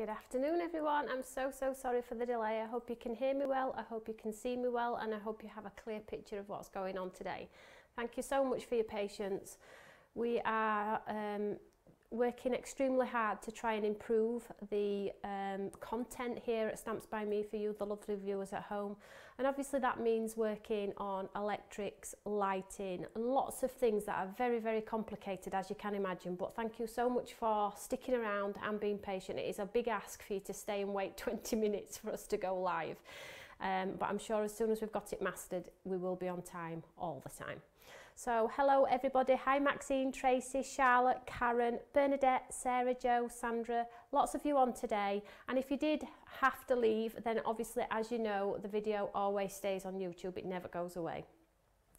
Good afternoon everyone. I'm so so sorry for the delay. I hope you can hear me well, I hope you can see me well and I hope you have a clear picture of what's going on today. Thank you so much for your patience. We are um, working extremely hard to try and improve the um, content here at Stamps by Me for you, the lovely viewers at home. And obviously that means working on electrics, lighting, and lots of things that are very, very complicated as you can imagine. But thank you so much for sticking around and being patient. It is a big ask for you to stay and wait 20 minutes for us to go live. Um, but I'm sure as soon as we've got it mastered, we will be on time all the time. So hello everybody. Hi Maxine, Tracy, Charlotte, Karen, Bernadette, Sarah, Joe, Sandra. Lots of you on today. And if you did have to leave, then obviously, as you know, the video always stays on YouTube. It never goes away.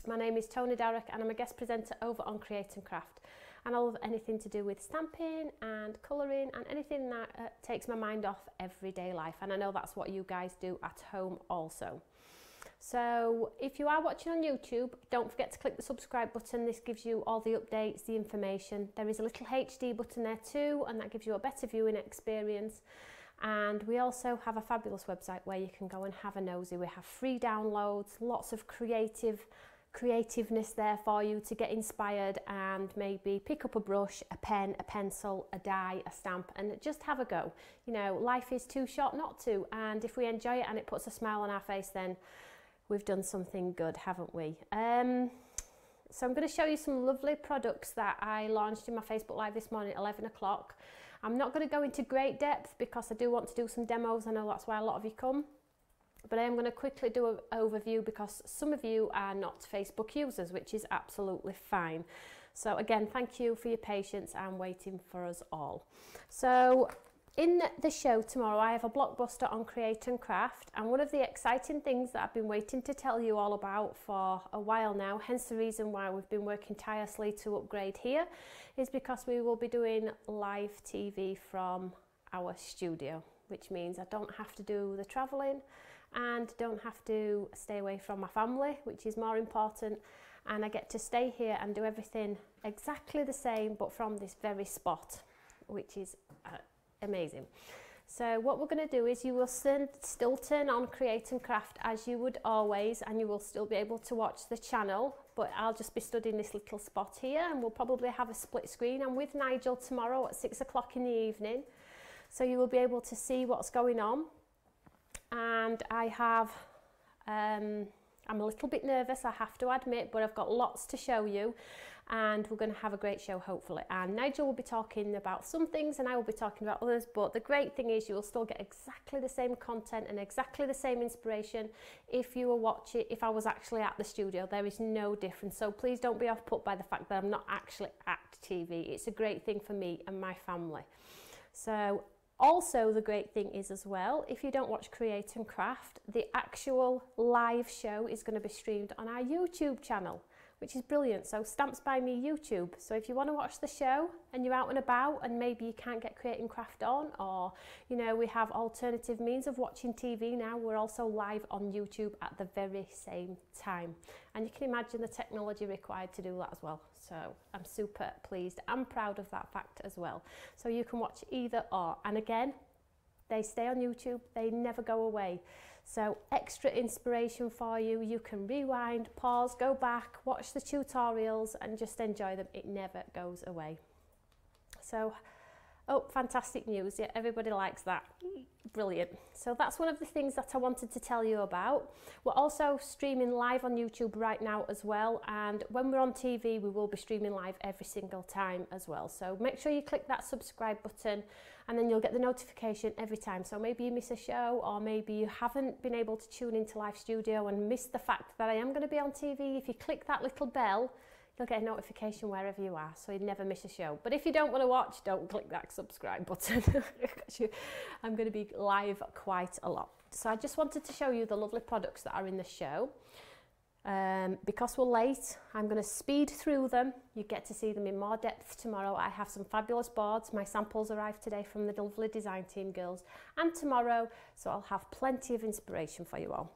My name is Toni Darroch and I'm a guest presenter over on Create and Craft and I love anything to do with stamping and colouring and anything that uh, takes my mind off everyday life and I know that's what you guys do at home also. So if you are watching on YouTube, don't forget to click the subscribe button. This gives you all the updates, the information. There is a little HD button there too, and that gives you a better viewing experience. And we also have a fabulous website where you can go and have a nosy. We have free downloads, lots of creative creativeness there for you to get inspired and maybe pick up a brush, a pen, a pencil, a die, a stamp and just have a go. You know, life is too short not to and if we enjoy it and it puts a smile on our face then we've done something good, haven't we? Um, so I'm going to show you some lovely products that I launched in my Facebook Live this morning at 11 o'clock. I'm not going to go into great depth because I do want to do some demos. I know that's why a lot of you come. But I am going to quickly do an overview because some of you are not Facebook users, which is absolutely fine. So again, thank you for your patience and waiting for us all. So in the show tomorrow, I have a blockbuster on Create and Craft, and one of the exciting things that I've been waiting to tell you all about for a while now, hence the reason why we've been working tirelessly to upgrade here, is because we will be doing live TV from our studio, which means I don't have to do the travelling and don't have to stay away from my family, which is more important. And I get to stay here and do everything exactly the same, but from this very spot, which is uh, amazing. So what we're going to do is you will still turn on Create and Craft as you would always and you will still be able to watch the channel but I'll just be stood in this little spot here and we'll probably have a split screen. I'm with Nigel tomorrow at six o'clock in the evening so you will be able to see what's going on and I have um, I'm a little bit nervous, I have to admit, but I've got lots to show you and we're going to have a great show hopefully. And Nigel will be talking about some things and I will be talking about others, but the great thing is you will still get exactly the same content and exactly the same inspiration if you were watching, if I was actually at the studio. There is no difference. So please don't be off put by the fact that I'm not actually at TV. It's a great thing for me and my family. So also, the great thing is as well, if you don't watch Create and Craft, the actual live show is going to be streamed on our YouTube channel which is brilliant. So Stamps by Me YouTube. So if you want to watch the show and you're out and about and maybe you can't get Create and Craft on or, you know, we have alternative means of watching TV now. We're also live on YouTube at the very same time. And you can imagine the technology required to do that as well. So I'm super pleased and proud of that fact as well. So you can watch either or. And again, they stay on YouTube, they never go away. So extra inspiration for you. You can rewind, pause, go back, watch the tutorials and just enjoy them. It never goes away. So Oh, fantastic news. Yeah, everybody likes that. Brilliant. So that's one of the things that I wanted to tell you about. We're also streaming live on YouTube right now as well. And when we're on TV, we will be streaming live every single time as well. So make sure you click that subscribe button and then you'll get the notification every time. So maybe you miss a show or maybe you haven't been able to tune into Live Studio and miss the fact that I am going to be on TV. If you click that little bell, you'll get a notification wherever you are so you never miss a show. But if you don't want to watch, don't click that subscribe button. I'm going to be live quite a lot. So I just wanted to show you the lovely products that are in the show. Um, because we're late, I'm going to speed through them. You get to see them in more depth tomorrow. I have some fabulous boards. My samples arrived today from the lovely design team girls and tomorrow, so I'll have plenty of inspiration for you all.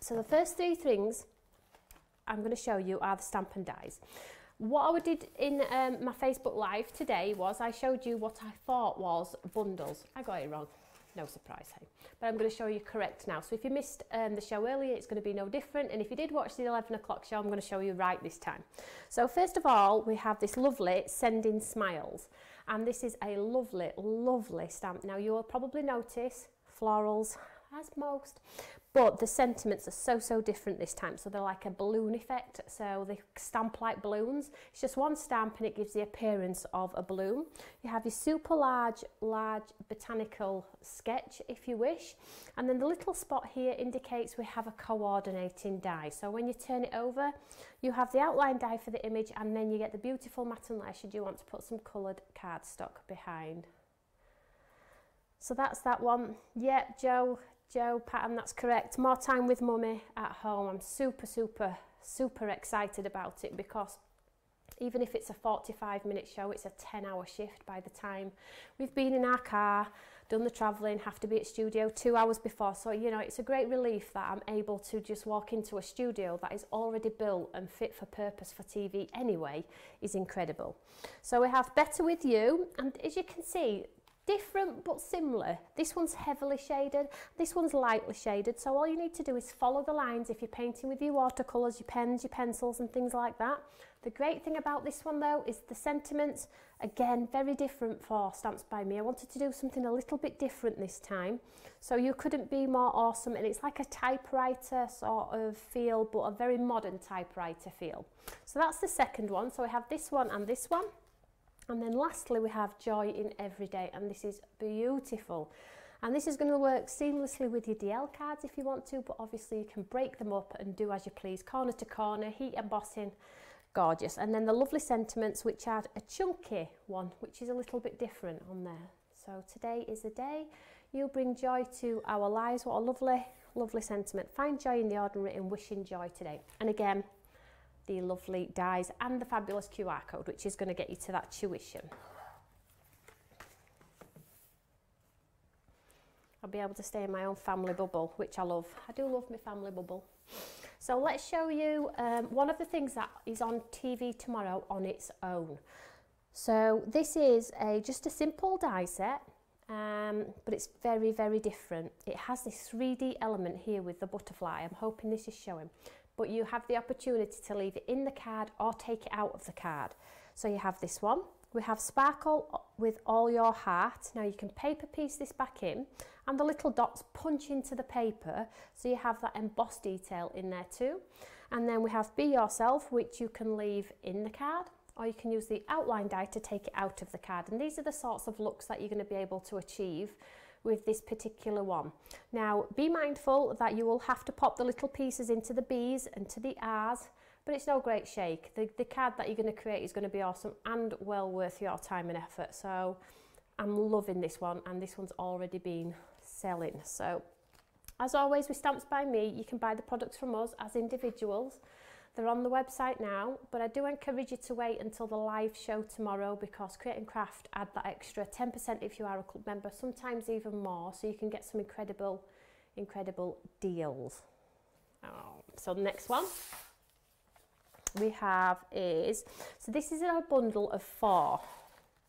So the first three things I'm going to show you are the stamp and dies. What I did in um, my Facebook Live today was I showed you what I thought was bundles. I got it wrong. No surprise, hey? But I'm going to show you correct now. So if you missed um, the show earlier, it's going to be no different. And if you did watch the 11 o'clock show, I'm going to show you right this time. So first of all, we have this lovely Sending Smiles. And this is a lovely, lovely stamp. Now, you will probably notice florals, as most, but the sentiments are so, so different this time. So they're like a balloon effect. So they stamp like balloons. It's just one stamp and it gives the appearance of a balloon. You have your super large, large botanical sketch, if you wish. And then the little spot here indicates we have a coordinating die. So when you turn it over, you have the outline die for the image and then you get the beautiful matte and layer should you want to put some coloured cardstock behind. So that's that one. Yep, Joe, Joe pattern, that's correct. More time with mummy at home. I'm super, super, super excited about it because even if it's a 45 minute show, it's a 10 hour shift by the time we've been in our car, done the travelling, have to be at studio two hours before. So, you know, it's a great relief that I'm able to just walk into a studio that is already built and fit for purpose for TV anyway, is incredible. So we have Better With You, and as you can see, different but similar. This one's heavily shaded, this one's lightly shaded, so all you need to do is follow the lines if you're painting with your watercolours, your pens, your pencils and things like that. The great thing about this one though is the sentiments, again, very different for Stamps by Me. I wanted to do something a little bit different this time, so you couldn't be more awesome, and it's like a typewriter sort of feel, but a very modern typewriter feel. So that's the second one, so we have this one and this one. And then lastly, we have joy in every day, and this is beautiful. And this is going to work seamlessly with your DL cards if you want to, but obviously you can break them up and do as you please, corner to corner, heat embossing, gorgeous. And then the lovely sentiments, which add a chunky one, which is a little bit different on there. So today is the day you bring joy to our lives. What a lovely, lovely sentiment. Find joy in the ordinary and wishing joy today. And again, the lovely dies and the fabulous QR code, which is going to get you to that tuition. I'll be able to stay in my own family bubble, which I love. I do love my family bubble. So let's show you um, one of the things that is on TV tomorrow on its own. So this is a just a simple die set, um, but it's very, very different. It has this 3D element here with the butterfly. I'm hoping this is showing but you have the opportunity to leave it in the card or take it out of the card. So you have this one. We have Sparkle with All Your Heart. Now you can paper piece this back in and the little dots punch into the paper so you have that embossed detail in there too. And then we have Be Yourself which you can leave in the card or you can use the outline die to take it out of the card. And these are the sorts of looks that you're going to be able to achieve with this particular one. Now, be mindful that you will have to pop the little pieces into the B's and to the R's, but it's no great shake. The, the card that you're going to create is going to be awesome and well worth your time and effort. So I'm loving this one and this one's already been selling. So as always with Stamps by Me, you can buy the products from us as individuals. They're on the website now, but I do encourage you to wait until the live show tomorrow because Create and Craft add that extra 10% if you are a club member, sometimes even more, so you can get some incredible, incredible deals. Oh, so the next one we have is, so this is a bundle of four.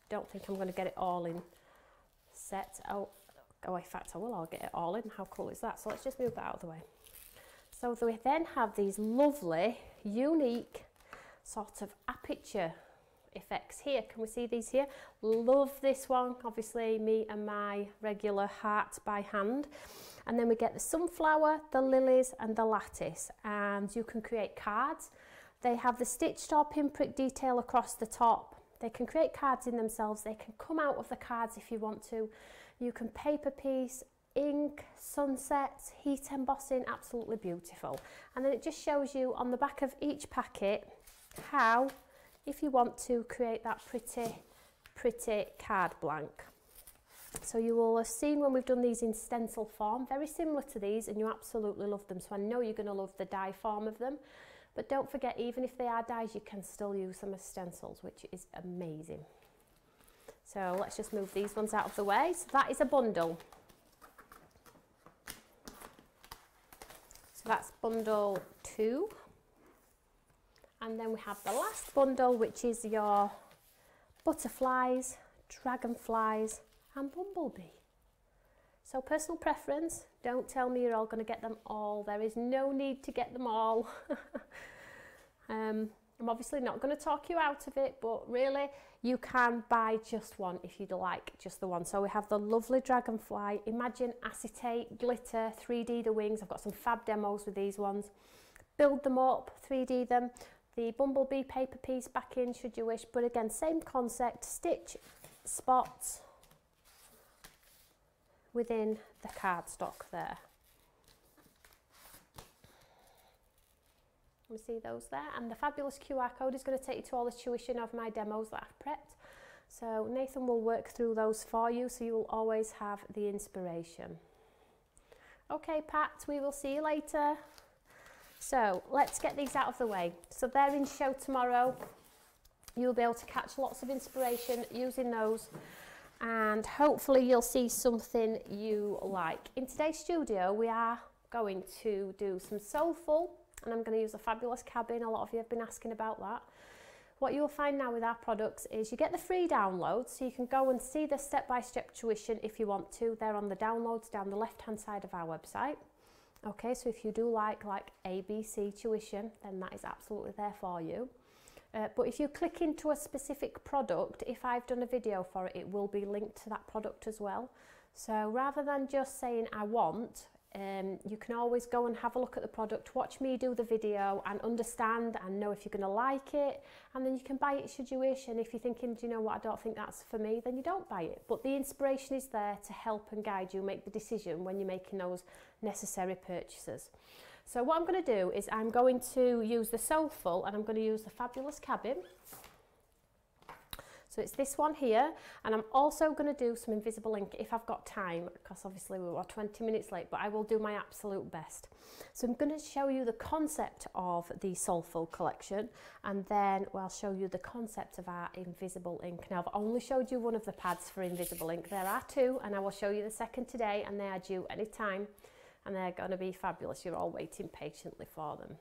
Don't think I'm going to get it all in set. Oh, oh, in fact, I will. I'll get it all in. How cool is that? So let's just move that out of the way. So we then have these lovely, unique sort of aperture effects here. Can we see these here? Love this one, obviously me and my regular heart by hand. And then we get the sunflower, the lilies and the lattice. And you can create cards. They have the stitched or pinprick detail across the top. They can create cards in themselves. They can come out of the cards if you want to. You can paper piece ink, sunsets, heat embossing, absolutely beautiful. And then it just shows you on the back of each packet how, if you want to, create that pretty, pretty card blank. So you will have seen when we've done these in stencil form, very similar to these, and you absolutely love them. So I know you're going to love the die form of them. But don't forget, even if they are dies, you can still use them as stencils, which is amazing. So let's just move these ones out of the way. So that is a bundle. So that's bundle two. And then we have the last bundle, which is your butterflies, dragonflies, and bumblebee. So personal preference, don't tell me you're all going to get them all. There is no need to get them all. um, I'm obviously not going to talk you out of it, but really you can buy just one if you'd like just the one. So we have the lovely dragonfly. Imagine acetate, glitter, 3D the wings. I've got some fab demos with these ones. Build them up, 3D them. The bumblebee paper piece back in should you wish, but again, same concept, stitch spots within the cardstock there. You see those there and the fabulous QR code is going to take you to all the tuition of my demos that I've prepped. So Nathan will work through those for you so you will always have the inspiration. Okay Pat, we will see you later. So let's get these out of the way. So they're in show tomorrow. You'll be able to catch lots of inspiration using those and hopefully you'll see something you like. In today's studio we are going to do some soulful and I'm going to use the fabulous cabin. A lot of you have been asking about that. What you'll find now with our products is you get the free downloads so you can go and see the step-by-step -step tuition if you want to. They're on the downloads down the left-hand side of our website. Okay, so if you do like like ABC tuition, then that is absolutely there for you. Uh, but if you click into a specific product, if I've done a video for it, it will be linked to that product as well. So rather than just saying I want, um, you can always go and have a look at the product, watch me do the video and understand and know if you're going to like it. And then you can buy it should you wish. And if you're thinking, do you know what, I don't think that's for me, then you don't buy it. But the inspiration is there to help and guide you make the decision when you're making those necessary purchases. So what I'm going to do is I'm going to use the Soulful and I'm going to use the Fabulous Cabin. So it's this one here, and I'm also going to do some invisible ink if I've got time, because obviously we were 20 minutes late, but I will do my absolute best. So I'm going to show you the concept of the Soulful collection, and then I'll show you the concept of our invisible ink. Now, I've only showed you one of the pads for invisible ink. There are two, and I will show you the second today, and they are due any time, and they're going to be fabulous. You're all waiting patiently for them.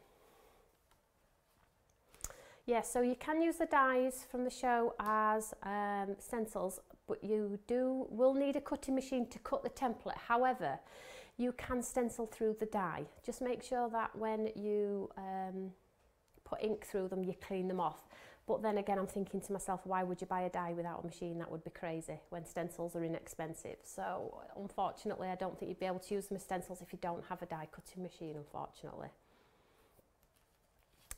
Yeah, so you can use the dies from the show as um, stencils, but you do will need a cutting machine to cut the template. However, you can stencil through the die. Just make sure that when you um, put ink through them, you clean them off. But then again, I'm thinking to myself, why would you buy a die without a machine? That would be crazy when stencils are inexpensive. So unfortunately, I don't think you'd be able to use them as stencils if you don't have a die cutting machine, unfortunately.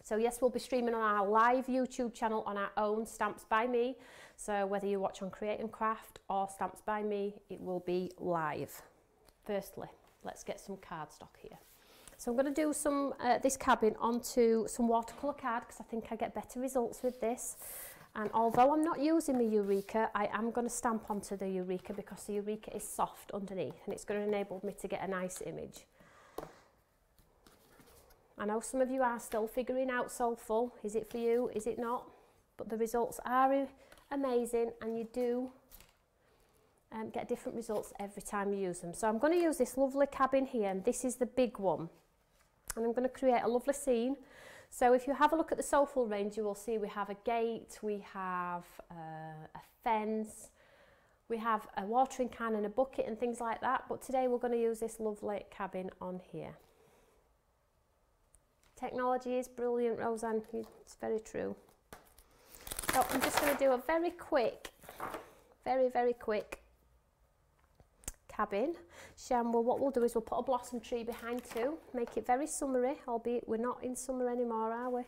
So yes, we'll be streaming on our live YouTube channel on our own Stamps by Me. So whether you watch on Create and Craft or Stamps by Me, it will be live. Firstly, let's get some cardstock here. So I'm going to do some uh, this cabin onto some watercolour card because I think I get better results with this. And although I'm not using the Eureka, I am going to stamp onto the Eureka because the Eureka is soft underneath and it's going to enable me to get a nice image. I know some of you are still figuring out Soulful. Is it for you? Is it not? But the results are amazing and you do um, get different results every time you use them. So I'm going to use this lovely cabin here and this is the big one and I'm going to create a lovely scene. So if you have a look at the Soulful range, you will see we have a gate, we have uh, a fence, we have a watering can and a bucket and things like that. But today we're going to use this lovely cabin on here. Technology is brilliant, Roseanne. It's very true. So I'm just going to do a very quick, very, very quick cabin. Shem, well, what we'll do is we'll put a blossom tree behind too, make it very summery, albeit we're not in summer anymore, are we?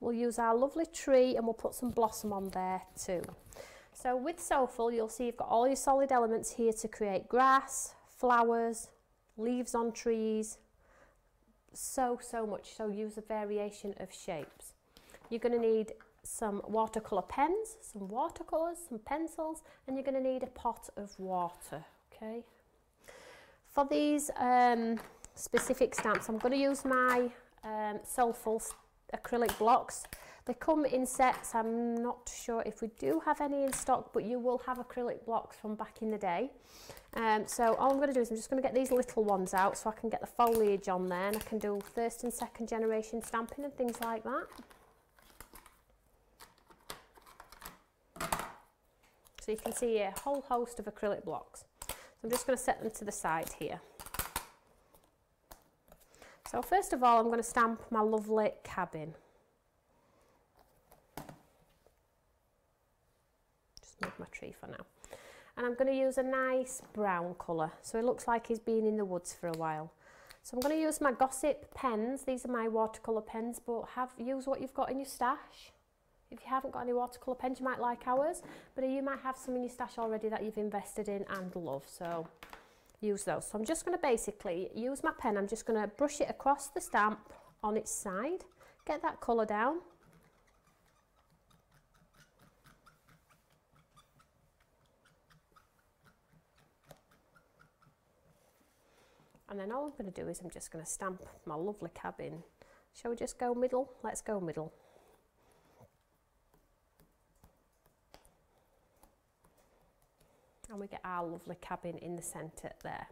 We'll use our lovely tree and we'll put some blossom on there too. So with Soulful, you'll see you've got all your solid elements here to create grass, flowers, leaves on trees, so, so much. So use a variation of shapes. You're going to need some watercolour pens, some watercolours, some pencils, and you're going to need a pot of water okay. For these um, specific stamps, I'm going to use my um, Soulful acrylic blocks. They come in sets. I'm not sure if we do have any in stock, but you will have acrylic blocks from back in the day. Um, so all I'm going to do is I'm just going to get these little ones out so I can get the foliage on there and I can do first and second generation stamping and things like that. So you can see a whole host of acrylic blocks. So I'm just going to set them to the side here. So first of all, I'm going to stamp my lovely cabin. move my tree for now. And I'm going to use a nice brown colour. So it looks like he's been in the woods for a while. So I'm going to use my Gossip pens. These are my watercolour pens, but have use what you've got in your stash. If you haven't got any watercolour pens, you might like ours, but you might have some in your stash already that you've invested in and love. So use those. So I'm just going to basically use my pen. I'm just going to brush it across the stamp on its side, get that colour down, And then all I'm going to do is I'm just going to stamp my lovely cabin. Shall we just go middle? Let's go middle. And we get our lovely cabin in the centre there.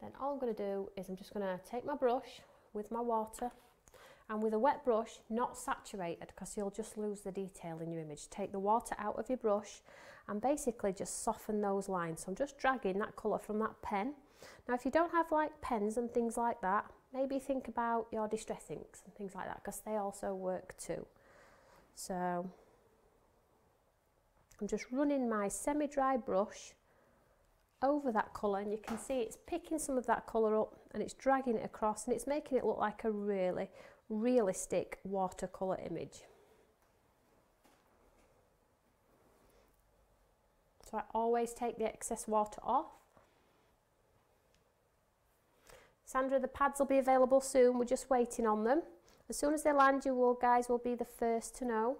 Then all I'm going to do is I'm just going to take my brush with my water and with a wet brush, not saturated because you'll just lose the detail in your image. Take the water out of your brush and basically just soften those lines. So I'm just dragging that colour from that pen. Now if you don't have like pens and things like that, maybe think about your distress inks and things like that because they also work too. So I'm just running my semi-dry brush over that colour and you can see it's picking some of that colour up and it's dragging it across and it's making it look like a really realistic watercolour image. So I always take the excess water off. Sandra, the pads will be available soon. We're just waiting on them. As soon as they land, you will guys will be the first to know.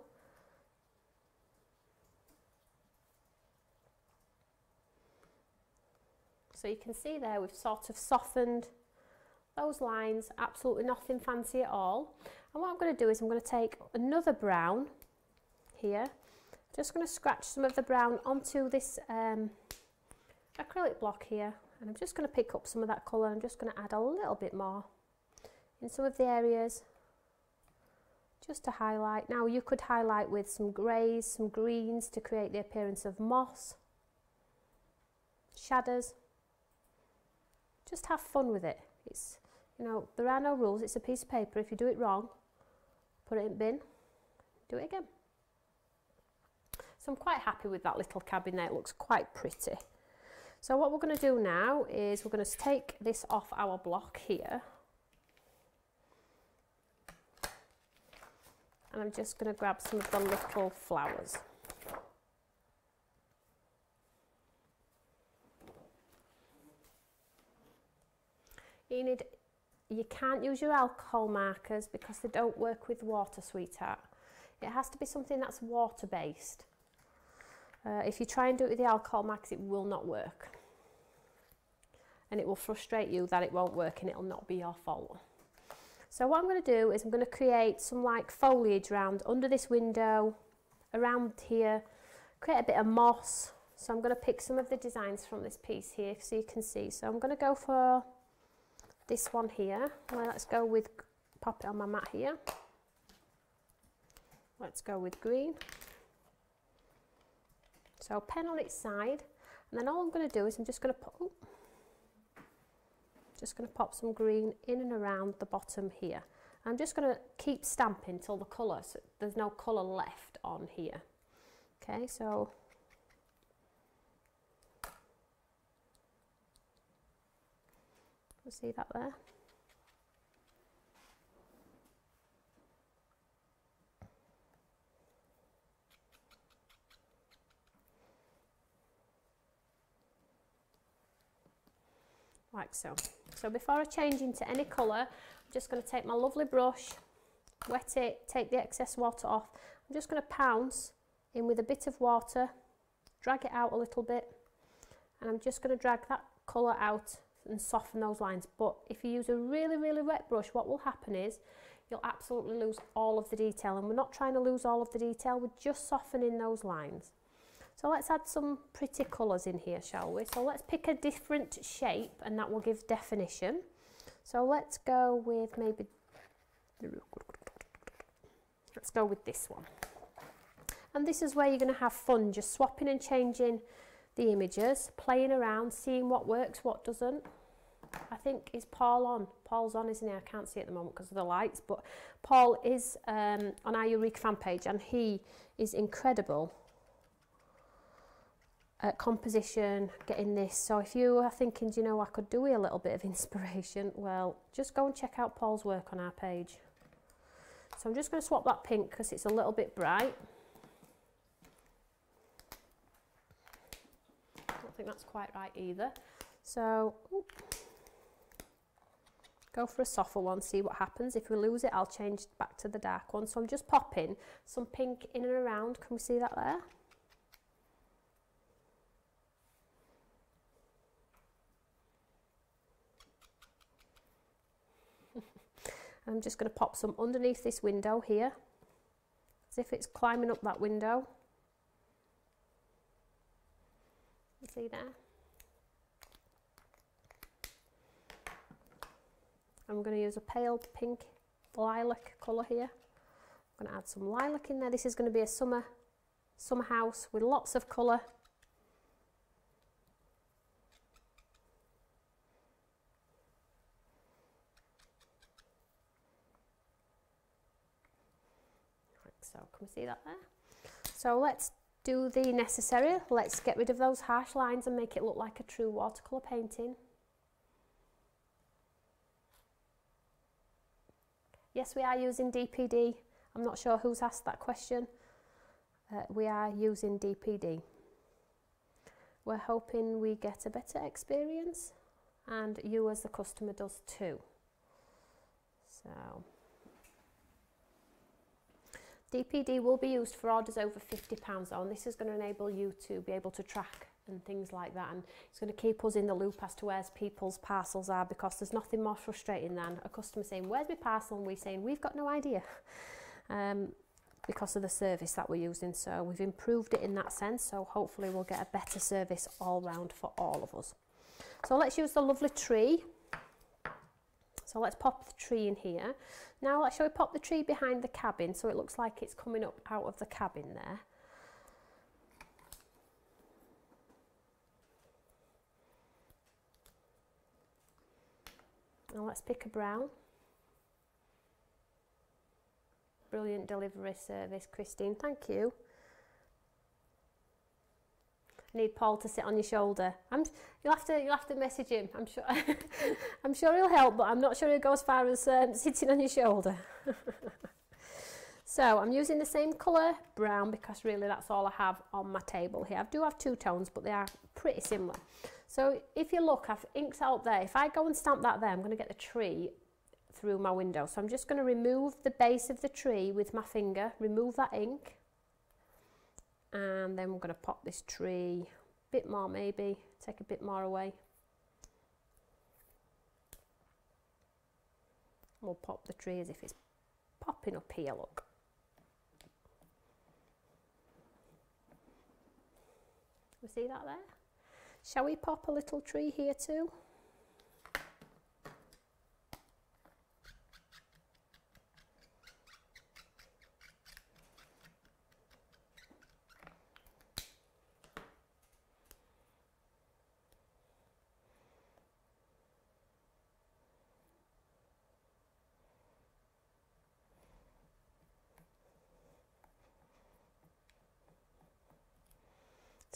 So you can see there we've sort of softened those lines, absolutely nothing fancy at all. And what I'm going to do is I'm going to take another brown here just going to scratch some of the brown onto this um, acrylic block here and I'm just going to pick up some of that colour I'm just going to add a little bit more in some of the areas just to highlight. Now you could highlight with some greys, some greens to create the appearance of moss, shadows. Just have fun with it. It's, you know, there are no rules. It's a piece of paper. If you do it wrong, put it in bin, do it again. So I'm quite happy with that little cabin there, it looks quite pretty. So what we're going to do now is we're going to take this off our block here. And I'm just going to grab some of the little flowers. Enid, you can't use your alcohol markers because they don't work with water, sweetheart. It has to be something that's water based. Uh, if you try and do it with the alcohol max, it will not work. And it will frustrate you that it won't work and it'll not be your fault. So what I'm going to do is I'm going to create some like foliage around under this window, around here, create a bit of moss. So I'm going to pick some of the designs from this piece here so you can see. So I'm going to go for this one here. Well, let's go with, pop it on my mat here. Let's go with green. So pen on its side, and then all I'm going to do is I'm just going to put, just going to pop some green in and around the bottom here. I'm just going to keep stamping till the colour, so there's no colour left on here. Okay, so see that there? Like so. So before I change into any colour, I'm just going to take my lovely brush, wet it, take the excess water off. I'm just going to pounce in with a bit of water, drag it out a little bit, and I'm just going to drag that colour out and soften those lines. But if you use a really, really wet brush, what will happen is you'll absolutely lose all of the detail. And we're not trying to lose all of the detail, we're just softening those lines. So let's add some pretty colours in here, shall we? So let's pick a different shape and that will give definition. So let's go with maybe, let's go with this one. And this is where you're going to have fun, just swapping and changing the images, playing around, seeing what works, what doesn't. I think is Paul on. Paul's on, isn't he? I can't see at the moment because of the lights, but Paul is um, on our Eureka fan page and he is incredible at composition, getting this. So if you are thinking, you know, I could do a little bit of inspiration, well, just go and check out Paul's work on our page. So I'm just going to swap that pink because it's a little bit bright. I don't think that's quite right either. So, go for a softer one, see what happens. If we lose it, I'll change back to the dark one. So I'm just popping some pink in and around. Can we see that there? I'm just going to pop some underneath this window here, as if it's climbing up that window. See there? I'm going to use a pale pink lilac colour here. I'm going to add some lilac in there. This is going to be a summer, summer house with lots of colour. So can we see that there? So let's do the necessary. Let's get rid of those harsh lines and make it look like a true watercolour painting. Yes, we are using DPD. I'm not sure who's asked that question. Uh, we are using DPD. We're hoping we get a better experience and you as the customer does too. So DPD will be used for orders over £50 on. This is going to enable you to be able to track and things like that and it's going to keep us in the loop as to where people's parcels are because there's nothing more frustrating than a customer saying where's my parcel? and we saying we've got no idea um, because of the service that we're using. So we've improved it in that sense so hopefully we'll get a better service all round for all of us. So let's use the lovely tree. So let's pop the tree in here now, shall we pop the tree behind the cabin so it looks like it's coming up out of the cabin there. Now let's pick a brown. Brilliant delivery service, Christine. Thank you need Paul to sit on your shoulder. I'm, you'll have to you'll have to message him. I'm sure I'm sure he'll help, but I'm not sure he'll go as far as um, sitting on your shoulder. so I'm using the same colour brown because really that's all I have on my table here. I do have two tones, but they are pretty similar. So if you look, I've inked out there. If I go and stamp that there, I'm going to get the tree through my window. So I'm just going to remove the base of the tree with my finger, remove that ink and then we're going to pop this tree a bit more maybe take a bit more away. We'll pop the tree as if it's popping up here look. We see that there? Shall we pop a little tree here too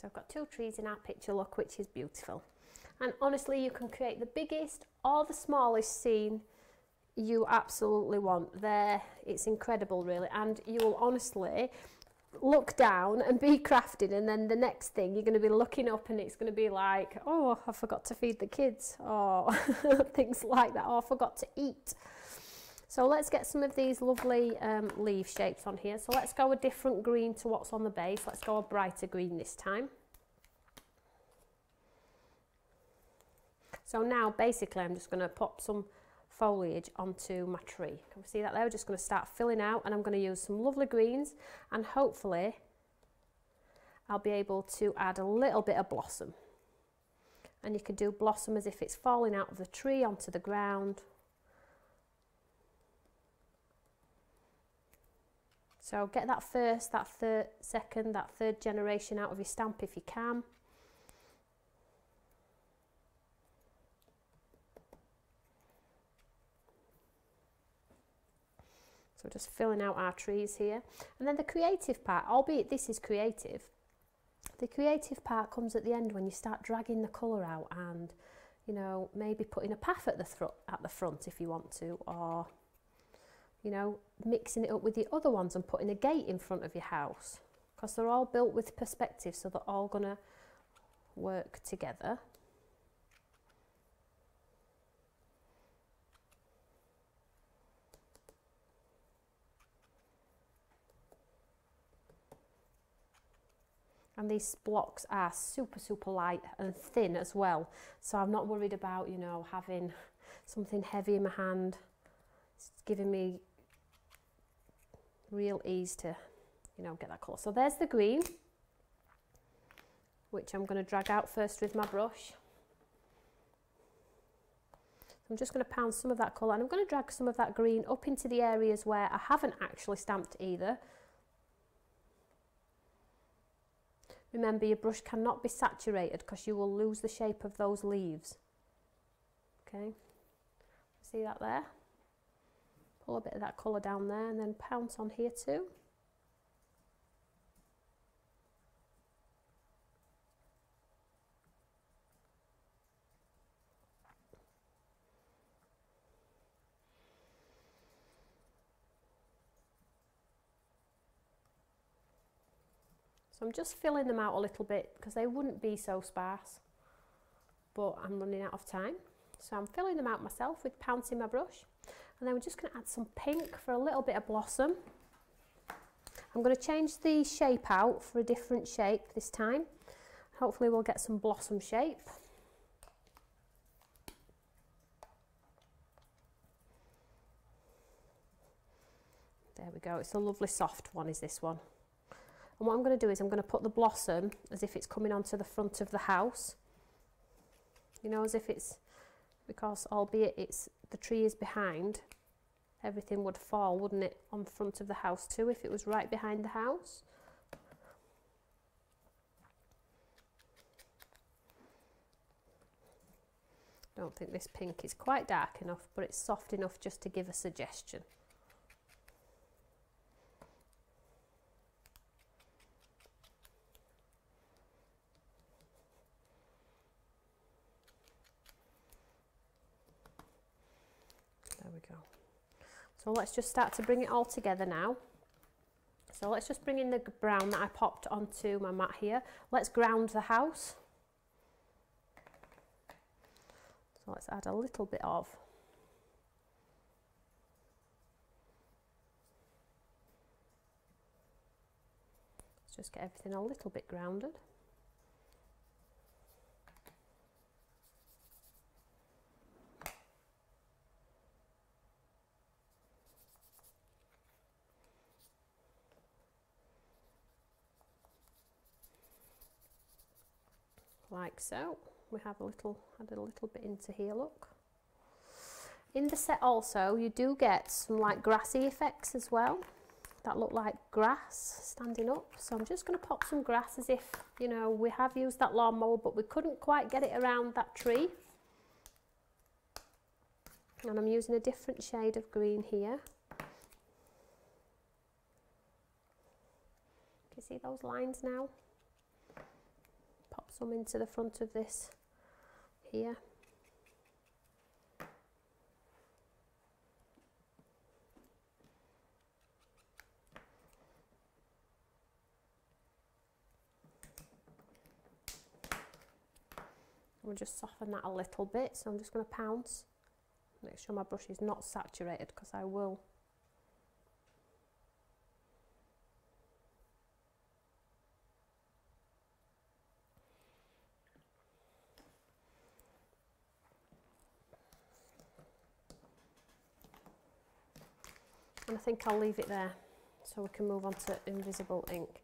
So I've got two trees in our picture, look, which is beautiful. And honestly, you can create the biggest or the smallest scene you absolutely want there. It's incredible, really. And you will honestly look down and be crafted and then the next thing you're going to be looking up and it's going to be like oh I forgot to feed the kids or things like that or I forgot to eat so let's get some of these lovely um, leaf shapes on here so let's go a different green to what's on the base let's go a brighter green this time So now basically I'm just going to pop some foliage onto my tree. Can we see that there? We're just going to start filling out and I'm going to use some lovely greens and hopefully I'll be able to add a little bit of blossom. And you can do blossom as if it's falling out of the tree onto the ground. So get that first, that third, second, that third generation out of your stamp if you can. So just filling out our trees here. And then the creative part, albeit this is creative, the creative part comes at the end when you start dragging the colour out and, you know, maybe putting a path at the, at the front if you want to, or, you know, mixing it up with the other ones and putting a gate in front of your house. Because they're all built with perspective, so they're all going to work together. and these blocks are super super light and thin as well so I'm not worried about you know having something heavy in my hand it's giving me real ease to you know get that colour so there's the green which I'm going to drag out first with my brush I'm just going to pound some of that colour and I'm going to drag some of that green up into the areas where I haven't actually stamped either Remember your brush cannot be saturated because you will lose the shape of those leaves. Okay, see that there? Pull a bit of that colour down there and then pounce on here too. So I'm just filling them out a little bit because they wouldn't be so sparse, but I'm running out of time. So I'm filling them out myself with pouncing my brush. And then we're just going to add some pink for a little bit of blossom. I'm going to change the shape out for a different shape this time. Hopefully we'll get some blossom shape. There we go, it's a lovely soft one is this one. And what I'm going to do is I'm going to put the blossom as if it's coming onto the front of the house. You know, as if it's, because albeit it's, the tree is behind, everything would fall, wouldn't it, on front of the house too, if it was right behind the house. Don't think this pink is quite dark enough, but it's soft enough just to give a suggestion. So let's just start to bring it all together now. So let's just bring in the brown that I popped onto my mat here. Let's ground the house. So let's add a little bit of Let's just get everything a little bit grounded. Like so. We have a little, added a little bit into here, look. In the set also, you do get some like grassy effects as well that look like grass standing up. So I'm just going to pop some grass as if, you know, we have used that lawnmower, but we couldn't quite get it around that tree. And I'm using a different shade of green here. Can you see those lines now? Some into the front of this here. We'll just soften that a little bit, so I'm just going to pounce. Make sure my brush is not saturated because I will think I'll leave it there so we can move on to invisible ink.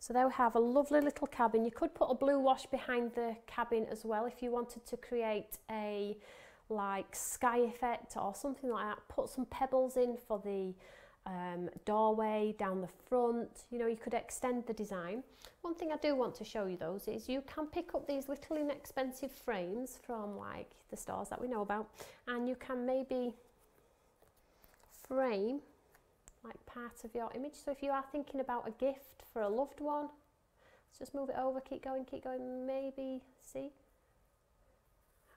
So there we have a lovely little cabin. You could put a blue wash behind the cabin as well if you wanted to create a like sky effect or something like that. Put some pebbles in for the um, doorway down the front. You know, you could extend the design. One thing I do want to show you those is you can pick up these little inexpensive frames from like the stores that we know about and you can maybe frame like part of your image. So if you are thinking about a gift for a loved one, let's just move it over, keep going, keep going, maybe see,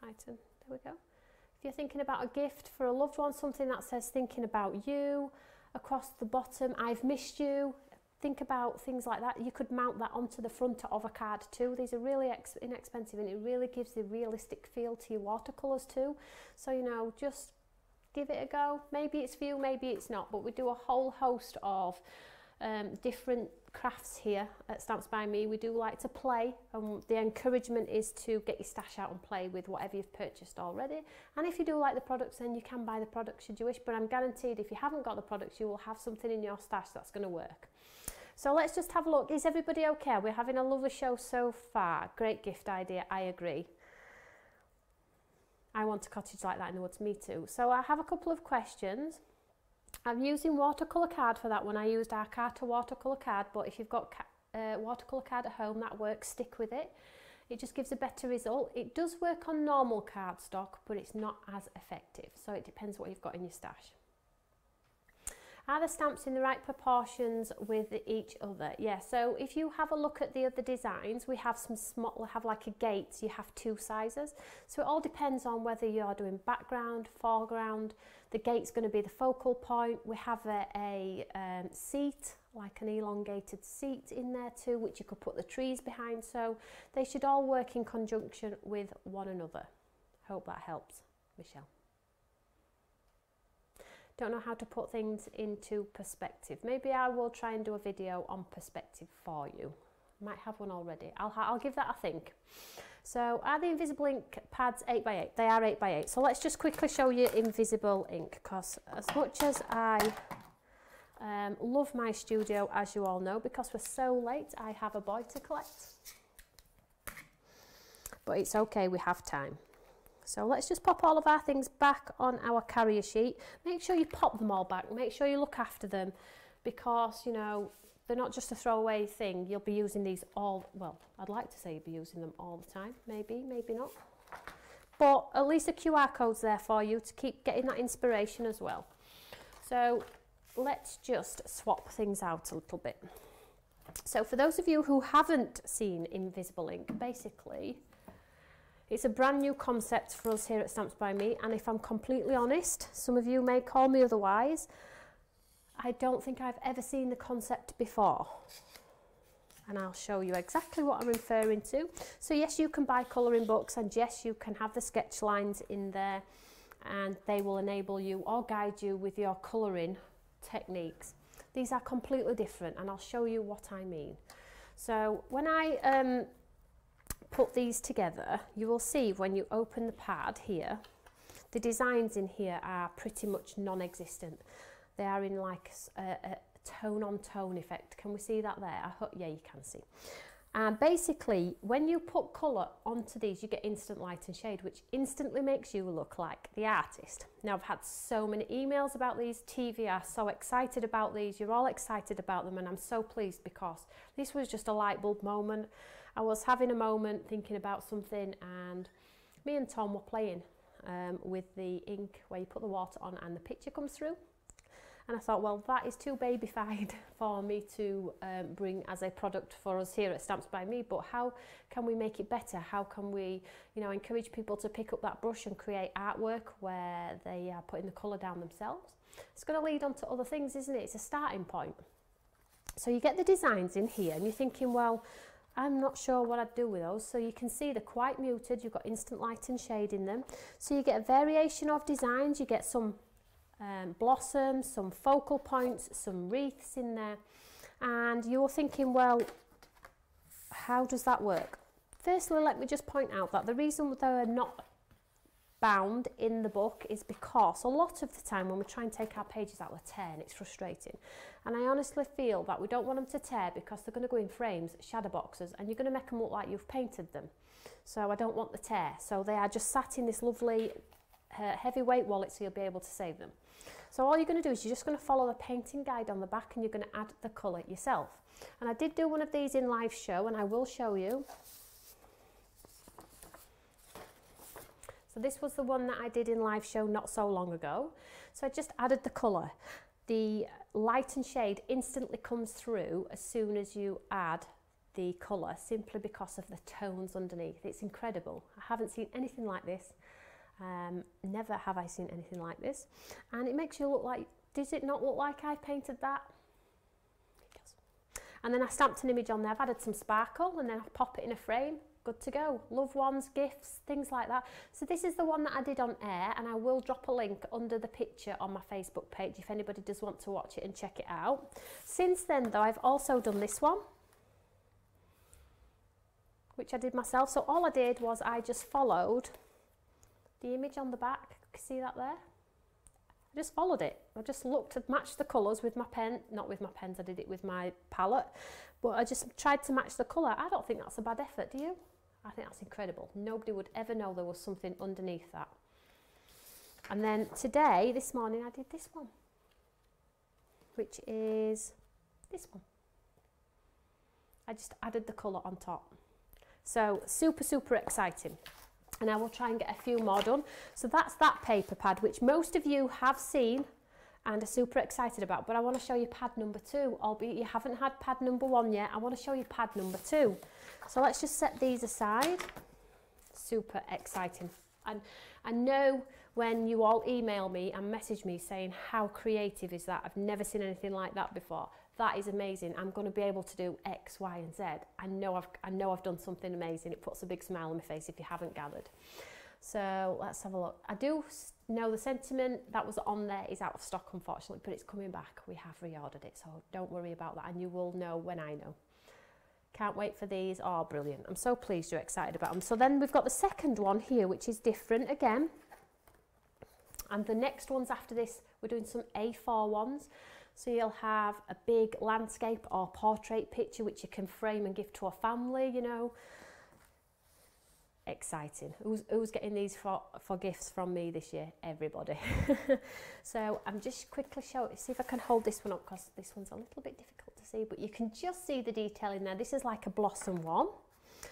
heighten, there we go. If you're thinking about a gift for a loved one, something that says thinking about you, across the bottom, I've missed you, think about things like that. You could mount that onto the front of a card too. These are really inexpensive and it really gives the realistic feel to your watercolours too. So, you know, just give it a go. Maybe it's for you, maybe it's not, but we do a whole host of um, different crafts here at Stamps by Me. We do like to play and the encouragement is to get your stash out and play with whatever you've purchased already. And if you do like the products then you can buy the products should you wish, but I'm guaranteed if you haven't got the products you will have something in your stash that's going to work. So let's just have a look. Is everybody okay? We're having a lovely show so far. Great gift idea, I agree. I want a cottage like that in the woods, me too. So I have a couple of questions. I'm using watercolour card for that one. I used our Carta watercolour card, but if you've got uh, watercolour card at home, that works, stick with it. It just gives a better result. It does work on normal cardstock, but it's not as effective. So it depends what you've got in your stash. Are the stamps in the right proportions with each other? Yeah, so if you have a look at the other designs, we have some small, we have like a gate, you have two sizes. So it all depends on whether you're doing background, foreground. The gate's going to be the focal point. We have a, a um, seat, like an elongated seat in there too, which you could put the trees behind. So they should all work in conjunction with one another. Hope that helps, Michelle don't know how to put things into perspective. Maybe I will try and do a video on perspective for you. Might have one already. I'll, I'll give that a think. So are the invisible ink pads 8x8? They are 8x8. So let's just quickly show you invisible ink because as much as I um, love my studio, as you all know, because we're so late, I have a boy to collect. But it's okay, we have time. So let's just pop all of our things back on our carrier sheet. Make sure you pop them all back. Make sure you look after them because, you know, they're not just a throwaway thing. You'll be using these all, well, I'd like to say you'll be using them all the time. Maybe, maybe not. But at least a QR code's there for you to keep getting that inspiration as well. So let's just swap things out a little bit. So for those of you who haven't seen Invisible Ink, basically it's a brand new concept for us here at Stamps by Me, and if I'm completely honest, some of you may call me otherwise, I don't think I've ever seen the concept before. And I'll show you exactly what I'm referring to. So yes, you can buy colouring books, and yes, you can have the sketch lines in there, and they will enable you or guide you with your colouring techniques. These are completely different, and I'll show you what I mean. So when I um, put these together, you will see when you open the pad here, the designs in here are pretty much non-existent. They are in like a, a tone on tone effect. Can we see that there? I hope, yeah, you can see. And basically, when you put colour onto these, you get instant light and shade, which instantly makes you look like the artist. Now, I've had so many emails about these. TV are so excited about these. You're all excited about them, and I'm so pleased because this was just a light bulb moment. I was having a moment thinking about something and me and Tom were playing um, with the ink where you put the water on and the picture comes through. And I thought, well, that is too babyfied for me to um, bring as a product for us here at Stamps by Me. But how can we make it better? How can we, you know, encourage people to pick up that brush and create artwork where they are putting the colour down themselves? It's going to lead on to other things, isn't it? It's a starting point. So you get the designs in here and you're thinking, well, I'm not sure what I'd do with those. So you can see they're quite muted. You've got instant light and shade in them. So you get a variation of designs. You get some um, blossoms, some focal points, some wreaths in there. And you're thinking, well, how does that work? Firstly, let me just point out that the reason they're not bound in the book is because a lot of the time when we try and take our pages out, they tear it's frustrating. And I honestly feel that we don't want them to tear because they're going to go in frames, shadow boxes, and you're going to make them look like you've painted them. So I don't want the tear. So they are just sat in this lovely uh, heavyweight wallet so you'll be able to save them. So all you're going to do is you're just going to follow the painting guide on the back and you're going to add the colour yourself. And I did do one of these in live show and I will show you. So this was the one that I did in live show not so long ago. So I just added the colour. The light and shade instantly comes through as soon as you add the colour simply because of the tones underneath. It's incredible. I haven't seen anything like this. Um, never have I seen anything like this. And it makes you look like, does it not look like I painted that? And then I stamped an image on there. I've added some sparkle and then I pop it in a frame good to go. Loved ones, gifts, things like that. So this is the one that I did on air and I will drop a link under the picture on my Facebook page if anybody does want to watch it and check it out. Since then though, I've also done this one, which I did myself. So all I did was I just followed the image on the back. See that there? I just followed it. I just looked to match the colours with my pen, not with my pens, I did it with my palette, but I just tried to match the colour. I don't think that's a bad effort, do you? I think that's incredible. Nobody would ever know there was something underneath that. And then today, this morning, I did this one, which is this one. I just added the colour on top. So super, super exciting. And I will try and get a few more done. So that's that paper pad, which most of you have seen and are super excited about. But I want to show you pad number two, albeit you haven't had pad number one yet. I want to show you pad number two. So let's just set these aside. Super exciting. And I know when you all email me and message me saying how creative is that, I've never seen anything like that before. That is amazing. I'm going to be able to do X, Y, and Z. I know I've, I know I've done something amazing. It puts a big smile on my face if you haven't gathered. So let's have a look. I do know the sentiment that was on there is out of stock, unfortunately, but it's coming back. We have reordered it, so don't worry about that, and you will know when I know. Can't wait for these. Oh, brilliant. I'm so pleased you're excited about them. So then we've got the second one here, which is different again. And the next ones after this, we're doing some A4 ones. So you'll have a big landscape or portrait picture, which you can frame and give to a family, you know. Exciting. Who's, who's getting these for, for gifts from me this year? Everybody. so I'm just quickly show see if I can hold this one up because this one's a little bit difficult to see, but you can just see the detail in there. This is like a blossom one.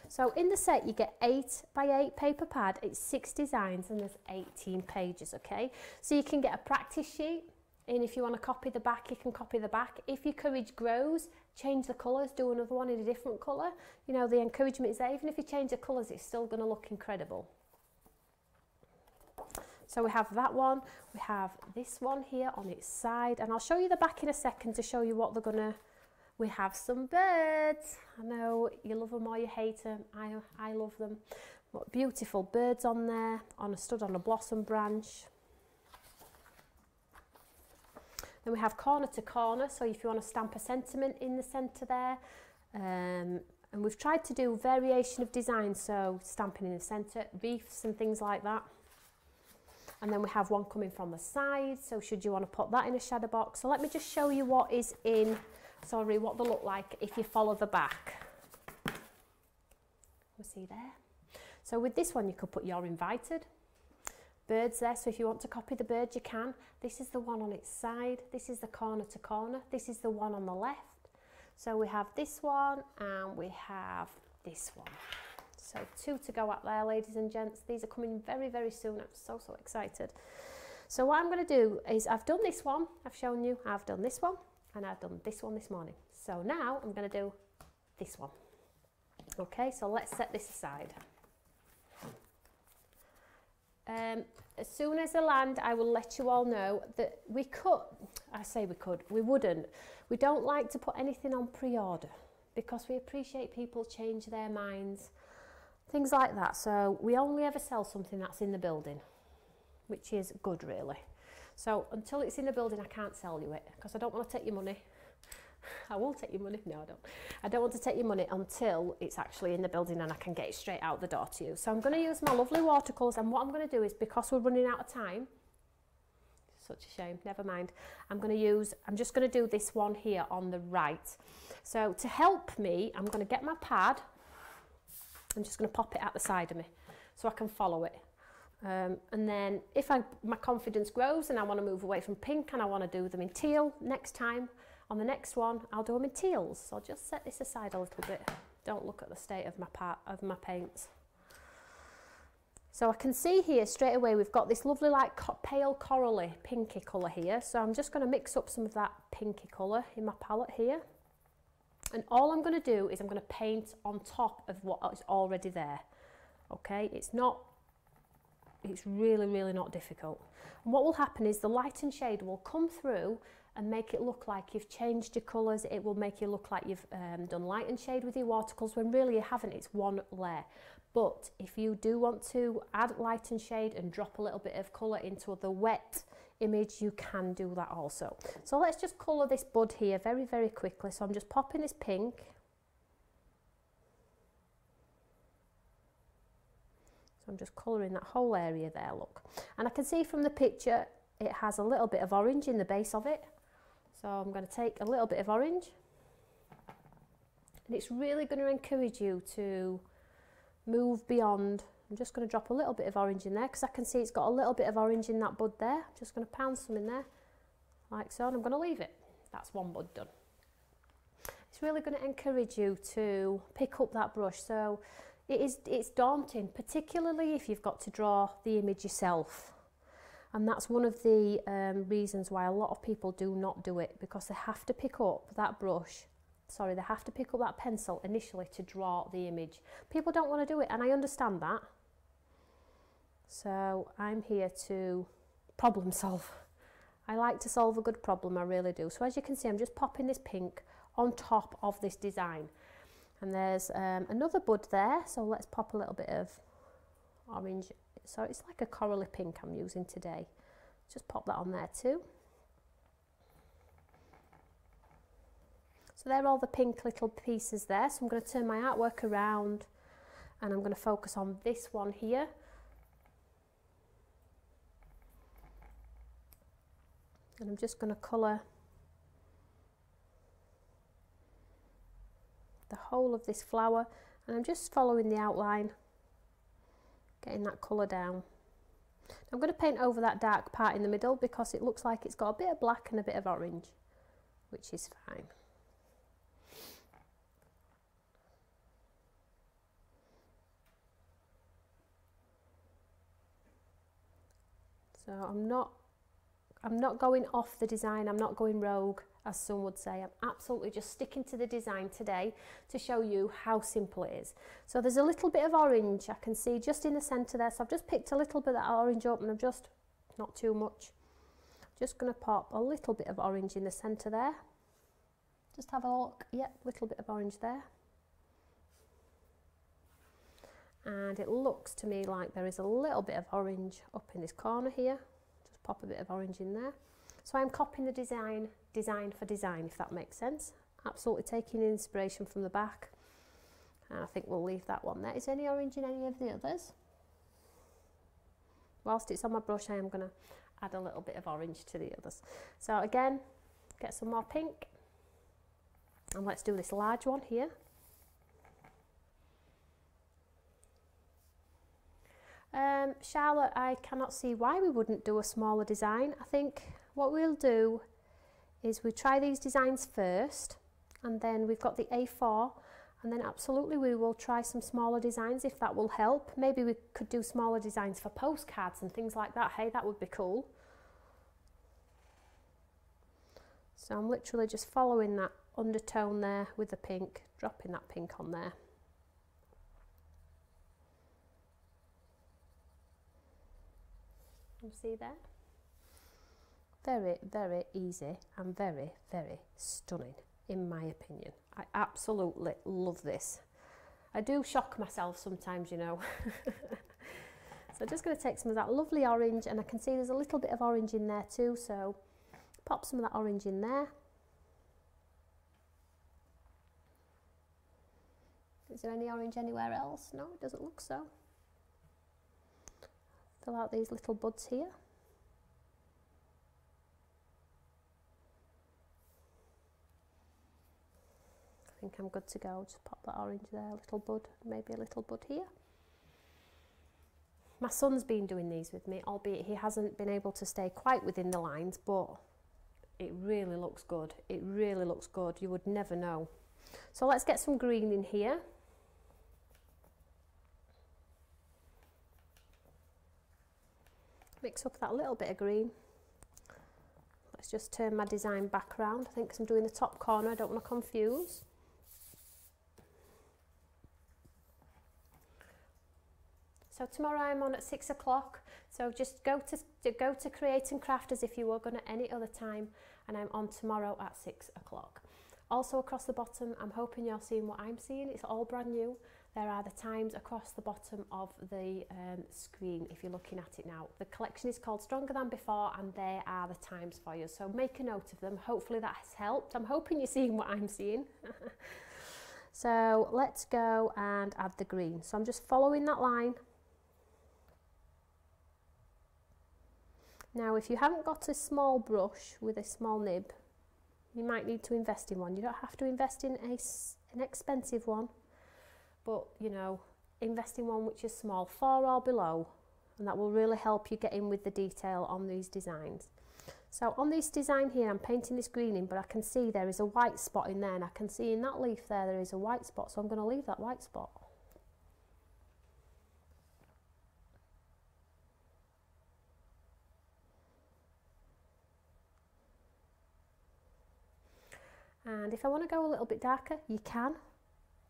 So in the set you get 8 by 8 paper pad, it's 6 designs and there's 18 pages, okay? So you can get a practice sheet and if you want to copy the back, you can copy the back. If your courage grows, change the colours, do another one in a different colour. You know, the encouragement is there. Even if you change the colours, it's still going to look incredible. So we have that one, we have this one here on its side, and I'll show you the back in a second to show you what they're going to we have some birds. I know you love them or you hate them. I, I love them. What beautiful birds on there, on a stood on a blossom branch. Then we have corner to corner, so if you want to stamp a sentiment in the centre there. Um, and we've tried to do variation of design, so stamping in the centre, reefs and things like that. And then we have one coming from the side, so should you want to put that in a shadow box. So let me just show you what is in sorry, what they look like if you follow the back. We'll see there. So with this one, you could put you're invited. Birds there, so if you want to copy the bird, you can. This is the one on its side. This is the corner to corner. This is the one on the left. So we have this one and we have this one. So two to go up there, ladies and gents. These are coming very, very soon. I'm so, so excited. So what I'm going to do is I've done this one. I've shown you. I've done this one and I've done this one this morning. So now I'm going to do this one. Okay, so let's set this aside. Um, as soon as I land, I will let you all know that we could, I say we could, we wouldn't. We don't like to put anything on pre-order because we appreciate people change their minds, things like that. So we only ever sell something that's in the building, which is good really. So until it's in the building, I can't sell you it because I don't want to take your money. I will take your money. No, I don't. I don't want to take your money until it's actually in the building and I can get it straight out the door to you. So I'm going to use my lovely watercolours and what I'm going to do is because we're running out of time, such a shame, never mind. I'm going to use, I'm just going to do this one here on the right. So to help me, I'm going to get my pad. I'm just going to pop it at the side of me so I can follow it. Um, and then if I, my confidence grows and I want to move away from pink and I want to do them in teal next time, on the next one, I'll do them in teals. So I'll just set this aside a little bit. Don't look at the state of my, part, of my paints. So I can see here straight away we've got this lovely like pale corally pinky colour here. So I'm just going to mix up some of that pinky colour in my palette here. And all I'm going to do is I'm going to paint on top of what is already there. Okay, it's not, it's really, really not difficult. And what will happen is the light and shade will come through and make it look like you've changed your colours. It will make you look like you've um, done light and shade with your watercolours when really you haven't, it's one layer. But if you do want to add light and shade and drop a little bit of colour into the wet image, you can do that also. So let's just colour this bud here very, very quickly. So I'm just popping this pink. So I'm just colouring that whole area there, look. And I can see from the picture, it has a little bit of orange in the base of it. So I'm going to take a little bit of orange. And it's really going to encourage you to move beyond. I'm just going to drop a little bit of orange in there because I can see it's got a little bit of orange in that bud there. I'm just going to pound some in there like so and I'm going to leave it. That's one bud done. It's really going to encourage you to pick up that brush. So it is, it's daunting, particularly if you've got to draw the image yourself. And that's one of the um, reasons why a lot of people do not do it because they have to pick up that brush sorry, they have to pick up that pencil initially to draw the image. People don't want to do it, and I understand that. So I'm here to problem solve. I like to solve a good problem, I really do. So as you can see, I'm just popping this pink on top of this design. And there's um, another bud there, so let's pop a little bit of orange. So it's like a corally pink I'm using today. Just pop that on there too. So they're all the pink little pieces there. So I'm going to turn my artwork around and I'm going to focus on this one here. And I'm just going to colour the whole of this flower and I'm just following the outline, getting that colour down. I'm going to paint over that dark part in the middle because it looks like it's got a bit of black and a bit of orange, which is fine. So I'm not, I'm not going off the design, I'm not going rogue, as some would say. I'm absolutely just sticking to the design today to show you how simple it is. So there's a little bit of orange I can see just in the centre there. So I've just picked a little bit of that orange up and I've just, not too much, just going to pop a little bit of orange in the centre there. Just have a look. Yep, little bit of orange there. and it looks to me like there is a little bit of orange up in this corner here just pop a bit of orange in there so I'm copying the design design for design if that makes sense. Absolutely taking inspiration from the back. And I think we'll leave that one there. Is any orange in any of the others? Whilst it's on my brush I am going to add a little bit of orange to the others. So again get some more pink. And let's do this large one here. Um, Charlotte, I cannot see why we wouldn't do a smaller design. I think what we'll do is we try these designs first and then we've got the A4 and then absolutely we will try some smaller designs if that will help. Maybe we could do smaller designs for postcards and things like that. Hey, that would be cool. So I'm literally just following that undertone there with the pink, dropping that pink on there. You see there? very, very easy and very, very stunning, in my opinion. I absolutely love this. I do shock myself sometimes, you know. so I'm just going to take some of that lovely orange, and I can see there's a little bit of orange in there too, so pop some of that orange in there. Is there any orange anywhere else? No, it doesn't look so. Fill out these little buds here. I think I'm good to go. Just pop that orange there, a little bud, maybe a little bud here. My son's been doing these with me, albeit he hasn't been able to stay quite within the lines, but it really looks good. It really looks good. You would never know. So let's get some green in here. Mix up that little bit of green. Let's just turn my design back around. I think I'm doing the top corner, I don't want to confuse. So tomorrow I'm on at six o'clock. So just go to, to go to Create and Craft as if you were going at any other time, and I'm on tomorrow at six o'clock. Also across the bottom, I'm hoping you're seeing what I'm seeing. It's all brand new. There are the times across the bottom of the um, screen if you're looking at it now. The collection is called Stronger Than Before and there are the times for you. So make a note of them. Hopefully that has helped. I'm hoping you're seeing what I'm seeing. so let's go and add the green. So I'm just following that line Now if you haven't got a small brush with a small nib, you might need to invest in one. You don't have to invest in a, an expensive one, but you know, invest in one which is small, four or below, and that will really help you get in with the detail on these designs. So on this design here, I'm painting this green in, but I can see there is a white spot in there, and I can see in that leaf there, there is a white spot, so I'm going to leave that white spot. And if I want to go a little bit darker, you can.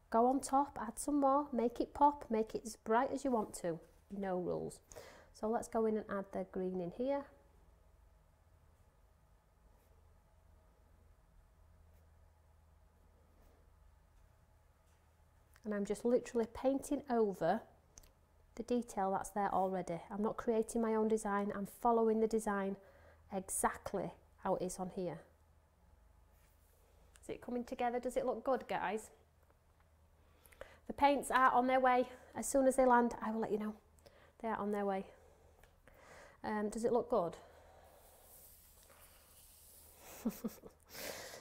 Go on top, add some more, make it pop, make it as bright as you want to. No rules. So let's go in and add the green in here. And I'm just literally painting over the detail that's there already. I'm not creating my own design, I'm following the design exactly how it is on here it coming together? Does it look good, guys? The paints are on their way. As soon as they land, I will let you know. They are on their way. Um, does it look good?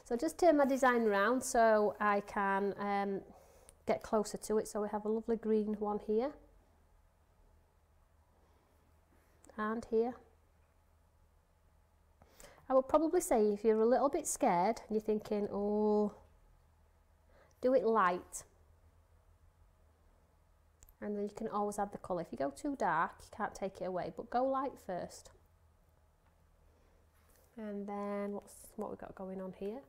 so just turn my design around so I can um, get closer to it. So we have a lovely green one here. And here. I would probably say if you're a little bit scared and you're thinking, oh, do it light. And then you can always add the colour. If you go too dark, you can't take it away, but go light first. And then what's what we've got going on here?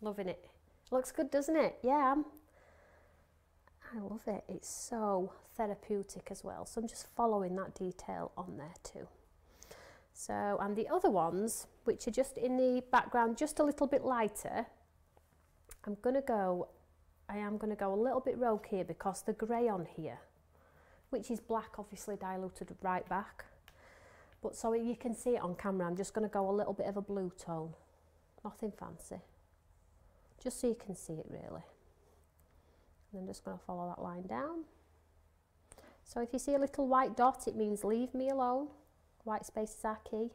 Loving it. Looks good, doesn't it? Yeah. I love it. It's so therapeutic as well. So I'm just following that detail on there too. So, and the other ones, which are just in the background, just a little bit lighter, I'm going to go, I am going to go a little bit rogue here because the grey on here, which is black, obviously diluted right back. But so you can see it on camera, I'm just going to go a little bit of a blue tone. Nothing fancy. Just so you can see it really. And I'm just going to follow that line down. So if you see a little white dot, it means leave me alone. White space is key.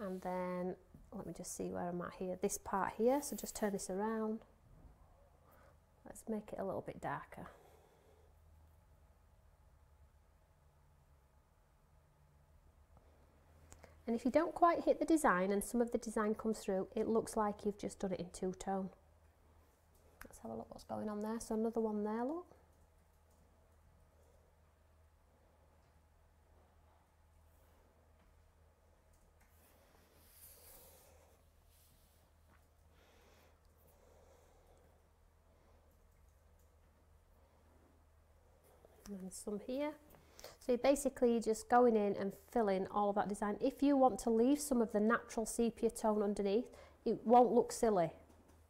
And then let me just see where I'm at here. This part here, so just turn this around. Let's make it a little bit darker. And if you don't quite hit the design and some of the design comes through, it looks like you've just done it in two-tone. Let's have a look what's going on there. So another one there, look. and some here. So you're basically just going in and filling all of that design. If you want to leave some of the natural sepia tone underneath, it won't look silly.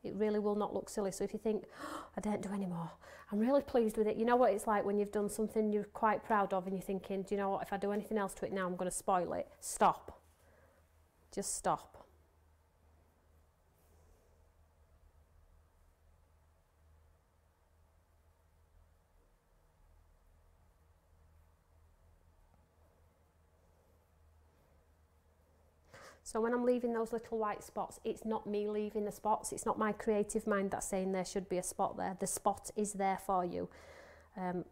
It really will not look silly. So if you think, oh, I don't do anymore, I'm really pleased with it. You know what it's like when you've done something you're quite proud of and you're thinking, do you know what, if I do anything else to it now, I'm going to spoil it. Stop. Just stop. So when I'm leaving those little white spots, it's not me leaving the spots. It's not my creative mind that's saying there should be a spot there. The spot is there for you. Um,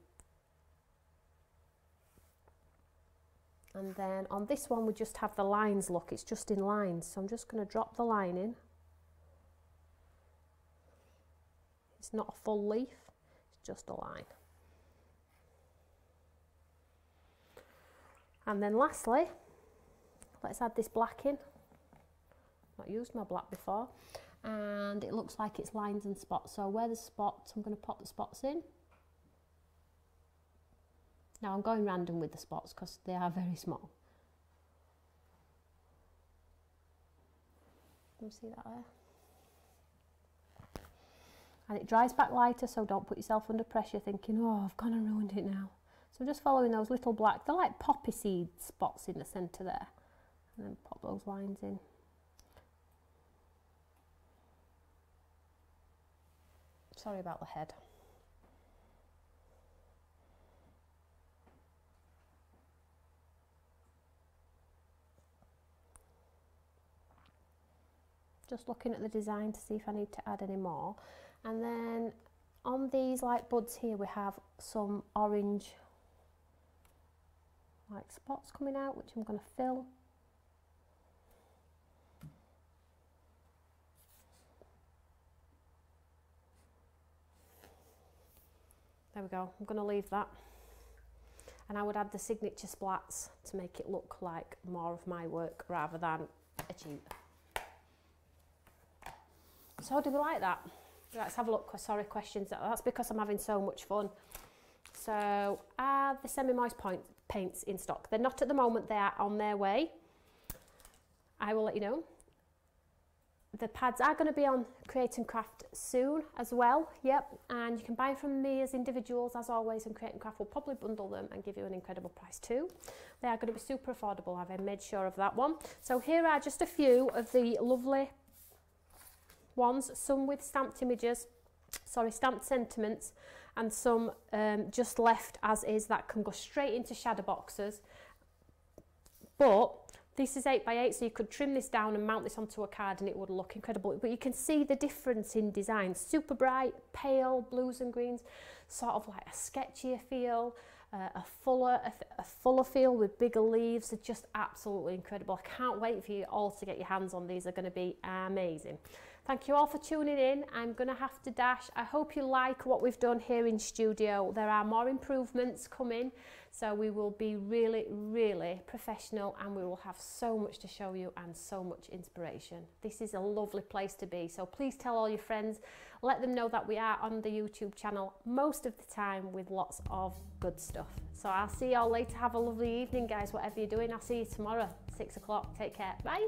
and then on this one, we just have the lines, look, it's just in lines. So I'm just going to drop the line in. It's not a full leaf, it's just a line. And then lastly, Let's add this black in. Not used my black before. And it looks like it's lines and spots. So where there's spots, I'm going to pop the spots in. Now I'm going random with the spots because they are very small. You see that there? And it dries back lighter, so don't put yourself under pressure thinking, oh, I've gone and ruined it now. So just following those little black, they're like poppy seed spots in the centre there and then pop those lines in. Sorry about the head. Just looking at the design to see if I need to add any more. And then on these light buds here we have some orange like spots coming out which I'm going to fill There we go, I'm going to leave that. And I would add the signature splats to make it look like more of my work rather than a cheat. So do we like that? Let's have a look, sorry, questions. That's because I'm having so much fun. So are the semi-moist paints in stock? They're not at the moment, they are on their way. I will let you know the pads are going to be on Create and Craft soon as well, yep, and you can buy from me as individuals as always and Create and Craft will probably bundle them and give you an incredible price too. They are going to be super affordable, I've made sure of that one. So here are just a few of the lovely ones, some with stamped images, sorry, stamped sentiments and some um, just left as is that can go straight into shadow boxes. But this is 8 by 8 so you could trim this down and mount this onto a card and it would look incredible. But you can see the difference in design. Super bright, pale blues and greens, sort of like a sketchier feel, uh, a fuller a, a fuller feel with bigger leaves. They're just absolutely incredible. I can't wait for you all to get your hands on these. They're going to be amazing. Thank you all for tuning in. I'm going to have to dash. I hope you like what we've done here in studio. There are more improvements coming. So we will be really, really professional and we will have so much to show you and so much inspiration. This is a lovely place to be. So please tell all your friends, let them know that we are on the YouTube channel most of the time with lots of good stuff. So I'll see you all later. Have a lovely evening, guys, whatever you're doing. I'll see you tomorrow, six o'clock. Take care. Bye.